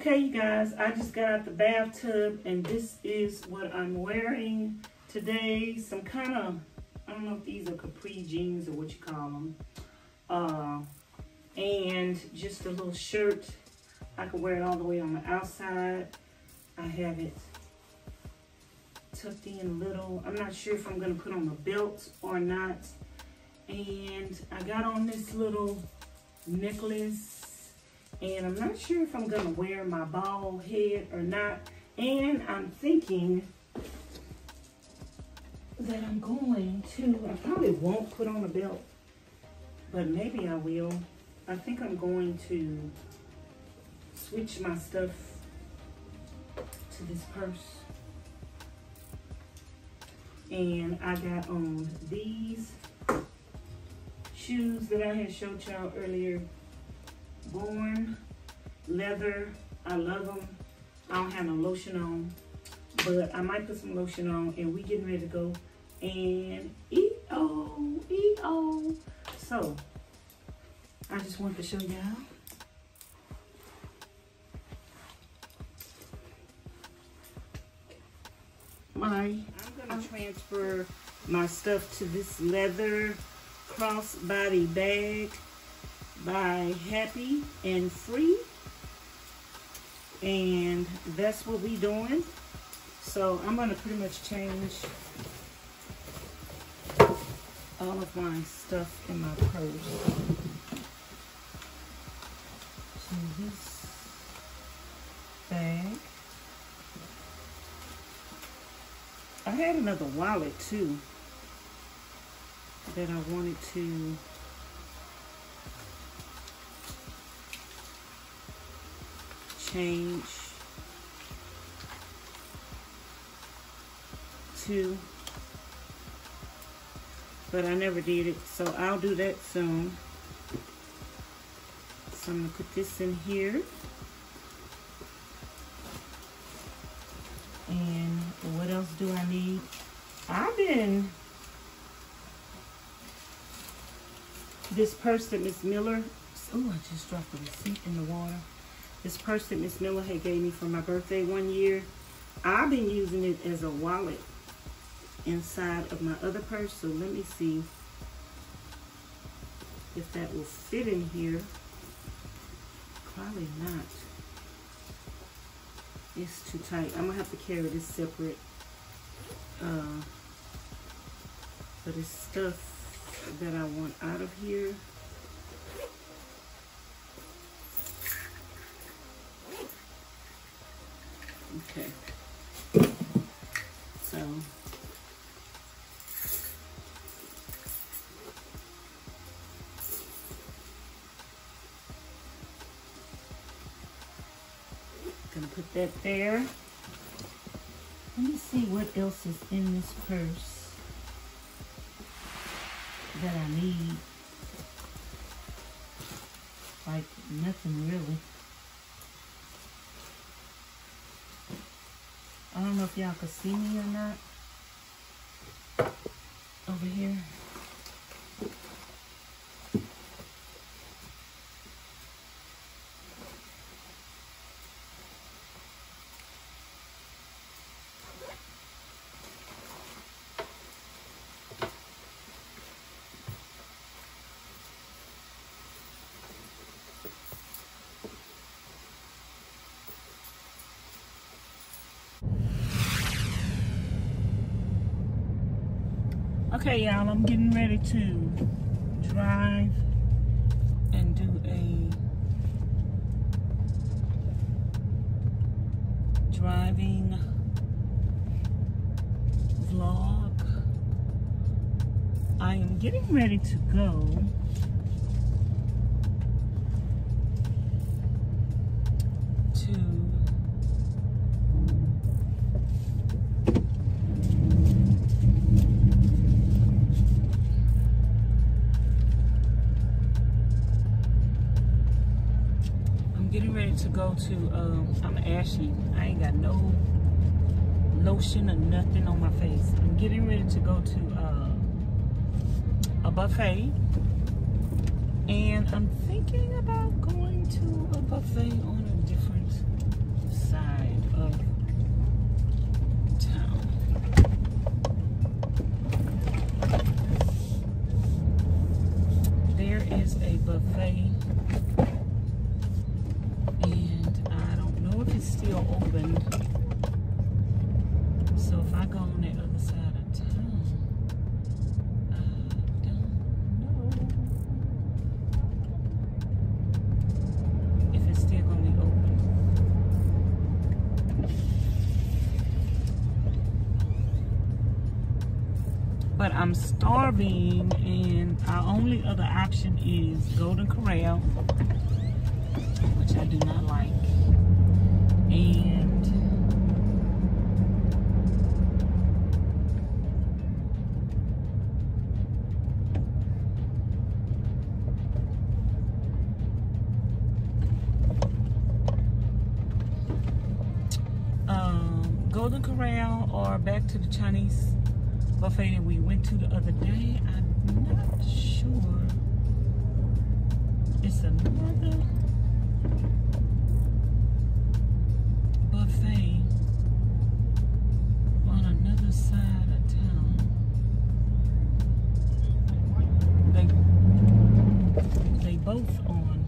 Okay, you guys, I just got out the bathtub and this is what I'm wearing today. Some kind of, I don't know if these are capri jeans or what you call them. Uh, and just a little shirt. I can wear it all the way on the outside. I have it tucked in a little. I'm not sure if I'm gonna put on a belt or not. And I got on this little necklace and I'm not sure if I'm gonna wear my bald head or not. And I'm thinking that I'm going to, I probably won't put on a belt, but maybe I will. I think I'm going to switch my stuff to this purse. And I got on these shoes that I had showed y'all earlier. Born leather. I love them. I don't have no lotion on, but I might put some lotion on and we getting ready to go and E-O, E-O. So, I just wanted to show y'all. My, I'm gonna transfer my stuff to this leather crossbody bag by Happy and Free. And that's what we're doing. So I'm gonna pretty much change all of my stuff in my purse. So this bag. I had another wallet too that I wanted to change to but I never did it so I'll do that soon. So I'm gonna put this in here. And what else do I need? I've been this that Miss Miller, oh, I just dropped the receipt in the water. This purse that Miss Miller had gave me for my birthday one year, I've been using it as a wallet inside of my other purse. So let me see if that will fit in here. Probably not. It's too tight. I'm gonna have to carry this separate. Uh, but it's stuff that I want out of here. Okay. So gonna put that there. Let me see what else is in this purse that I need. Like nothing really. I don't know if y'all can see me or not. Over here. Okay, y'all, I'm getting ready to drive and do a driving vlog. I am getting ready to go to um, I'm ashy. I ain't got no lotion or nothing on my face. I'm getting ready to go to uh, a buffet. And I'm thinking about going to a buffet on a different it's still open. So if I go on the other side of town, I don't know if it's still gonna be open. But I'm starving and our only other option is Golden Corral, which I do not like. And um, Golden Corral or back to the Chinese buffet that we went to the other day. I'm not sure. It's another buffet on another side of town. They they both on